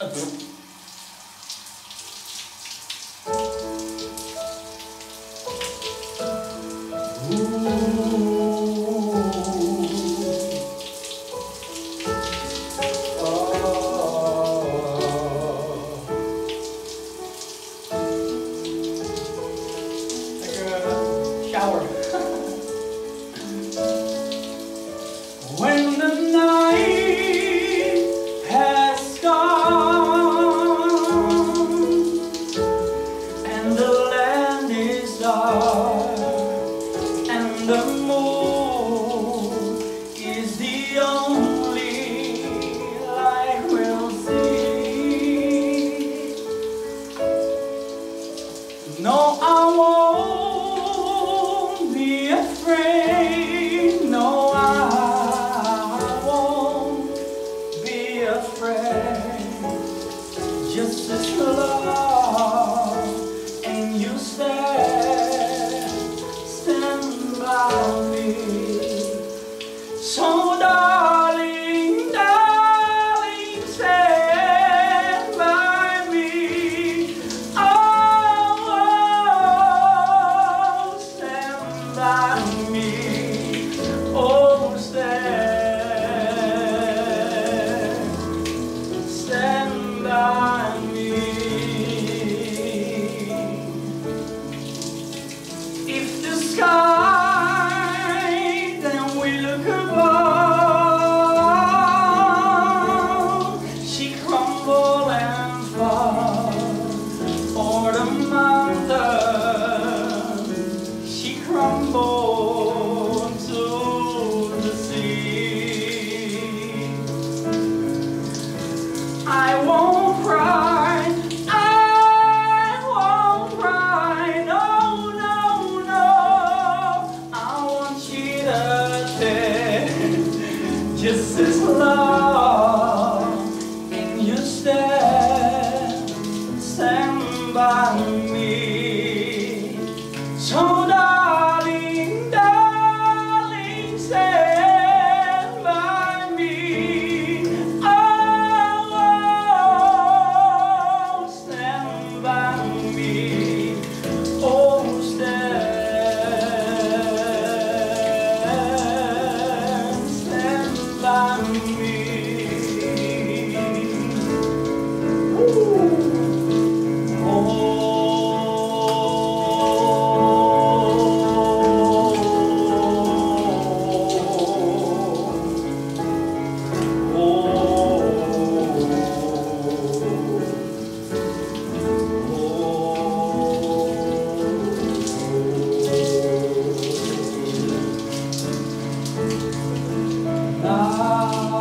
Adeus. Ooh. No, I won't. me. Stand by me. Jesus as. Ah.